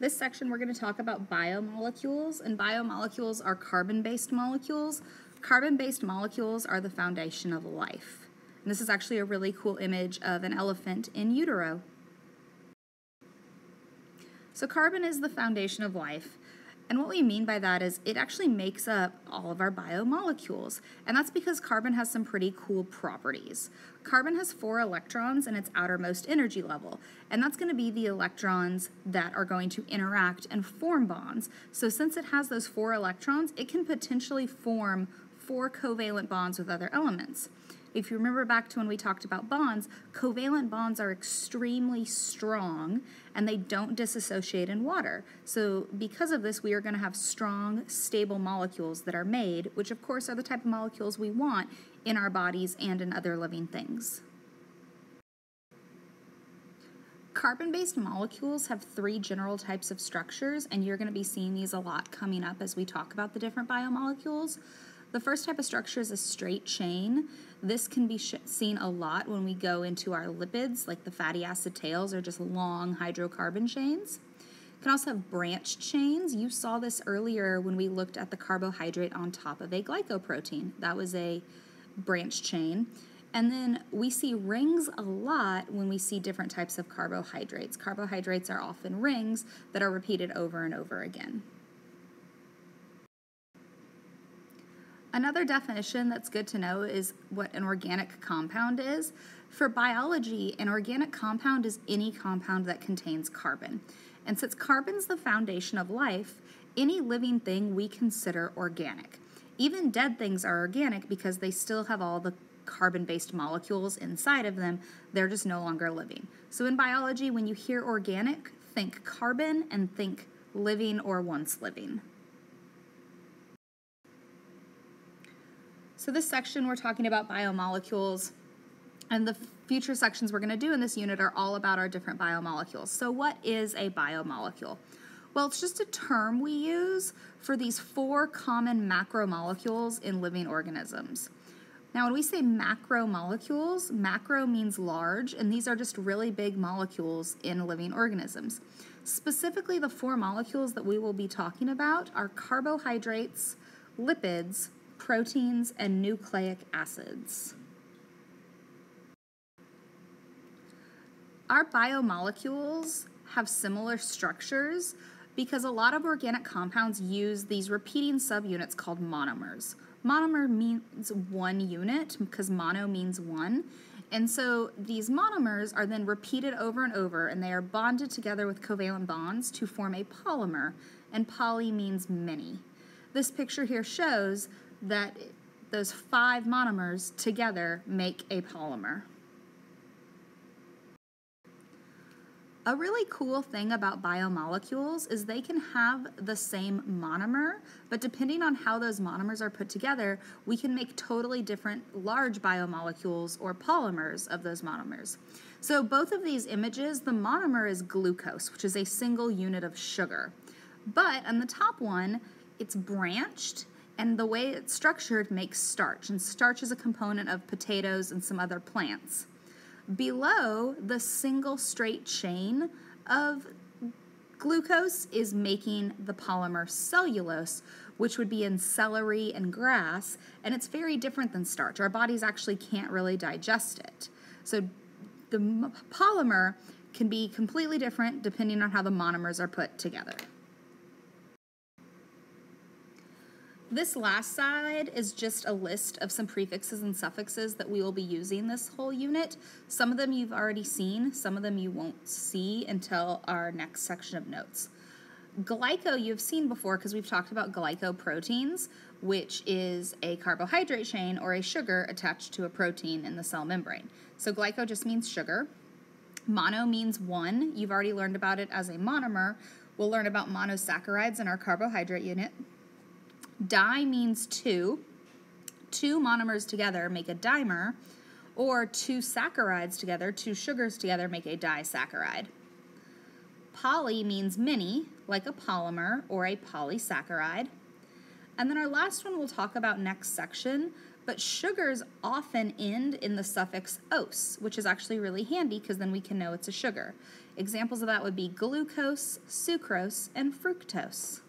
This section we're going to talk about biomolecules, and biomolecules are carbon-based molecules. Carbon-based molecules are the foundation of life. And this is actually a really cool image of an elephant in utero. So carbon is the foundation of life. And what we mean by that is it actually makes up all of our biomolecules. And that's because carbon has some pretty cool properties. Carbon has four electrons in its outermost energy level, and that's going to be the electrons that are going to interact and form bonds. So since it has those four electrons, it can potentially form four covalent bonds with other elements. If you remember back to when we talked about bonds, covalent bonds are extremely strong and they don't disassociate in water. So because of this, we are going to have strong, stable molecules that are made, which of course are the type of molecules we want in our bodies and in other living things. Carbon-based molecules have three general types of structures, and you're going to be seeing these a lot coming up as we talk about the different biomolecules. The first type of structure is a straight chain. This can be seen a lot when we go into our lipids, like the fatty acid tails are just long hydrocarbon chains. You can also have branched chains. You saw this earlier when we looked at the carbohydrate on top of a glycoprotein. That was a branched chain. And then we see rings a lot when we see different types of carbohydrates. Carbohydrates are often rings that are repeated over and over again. Another definition that's good to know is what an organic compound is. For biology, an organic compound is any compound that contains carbon. And since carbon's the foundation of life, any living thing we consider organic. Even dead things are organic because they still have all the carbon based molecules inside of them, they're just no longer living. So in biology, when you hear organic, think carbon and think living or once living. So this section we're talking about biomolecules and the future sections we're going to do in this unit are all about our different biomolecules. So what is a biomolecule? Well, it's just a term we use for these four common macromolecules in living organisms. Now, when we say macromolecules, macro means large, and these are just really big molecules in living organisms. Specifically, the four molecules that we will be talking about are carbohydrates, lipids, proteins, and nucleic acids. Our biomolecules have similar structures because a lot of organic compounds use these repeating subunits called monomers. Monomer means one unit because mono means one. And so these monomers are then repeated over and over and they are bonded together with covalent bonds to form a polymer. And poly means many. This picture here shows that those five monomers together make a polymer. A really cool thing about biomolecules is they can have the same monomer, but depending on how those monomers are put together, we can make totally different large biomolecules or polymers of those monomers. So both of these images, the monomer is glucose, which is a single unit of sugar. But on the top one, it's branched and the way it's structured makes starch, and starch is a component of potatoes and some other plants. Below, the single straight chain of glucose is making the polymer cellulose, which would be in celery and grass, and it's very different than starch. Our bodies actually can't really digest it. So the polymer can be completely different depending on how the monomers are put together. This last side is just a list of some prefixes and suffixes that we will be using this whole unit. Some of them you've already seen, some of them you won't see until our next section of notes. Glyco you've seen before because we've talked about glycoproteins, which is a carbohydrate chain or a sugar attached to a protein in the cell membrane. So glyco just means sugar. Mono means one. You've already learned about it as a monomer. We'll learn about monosaccharides in our carbohydrate unit. Di means two. Two monomers together make a dimer, or two saccharides together, two sugars together make a disaccharide. Poly means many, like a polymer or a polysaccharide. And then our last one we'll talk about next section, But sugars often end in the suffix "-ose, which is actually really handy because then we can know it's a sugar. Examples of that would be glucose, sucrose, and fructose.